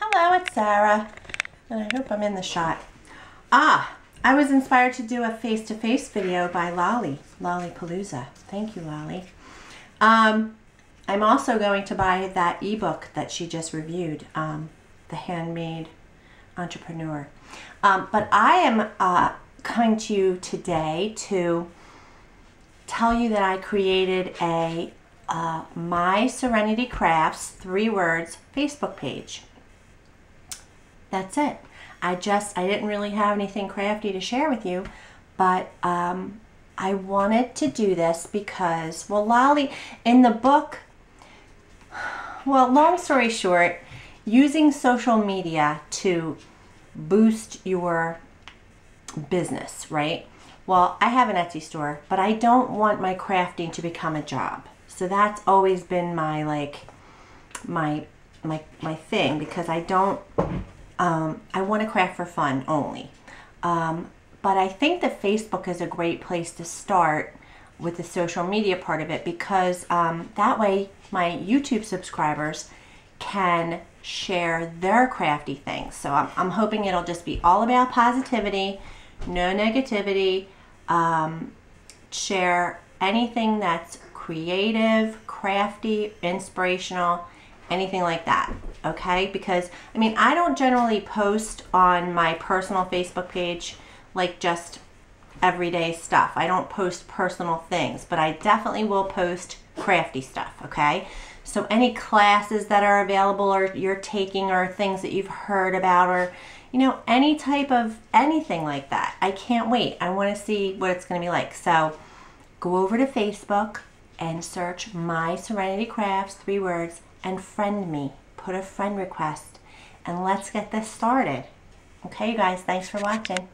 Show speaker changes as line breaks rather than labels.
Hello, it's Sarah. And I hope I'm in the shot. Ah, I was inspired to do a face-to-face -face video by Lolly, Lolly Palooza. Thank you, Lolly. Um, I'm also going to buy that ebook that she just reviewed, um, The Handmade Entrepreneur. Um, but I am uh, coming to you today to tell you that I created a uh, My Serenity Crafts, three words, Facebook page. That's it. I just, I didn't really have anything crafty to share with you, but um, I wanted to do this because, well, Lolly, in the book, well, long story short, using social media to boost your business, right? Well, I have an Etsy store, but I don't want my crafting to become a job. So that's always been my like my my my thing because I don't um, I want to craft for fun only. Um, but I think that Facebook is a great place to start with the social media part of it because um, that way my YouTube subscribers can share their crafty things. So I'm, I'm hoping it'll just be all about positivity, no negativity, um, share anything that's creative, crafty, inspirational, anything like that. Okay? Because, I mean, I don't generally post on my personal Facebook page like just everyday stuff. I don't post personal things, but I definitely will post crafty stuff. Okay? So any classes that are available or you're taking or things that you've heard about or you know, any type of anything like that. I can't wait. I want to see what it's going to be like. So go over to Facebook and search My Serenity Crafts, three words, and friend me. Put a friend request and let's get this started. Okay, you guys, thanks for watching.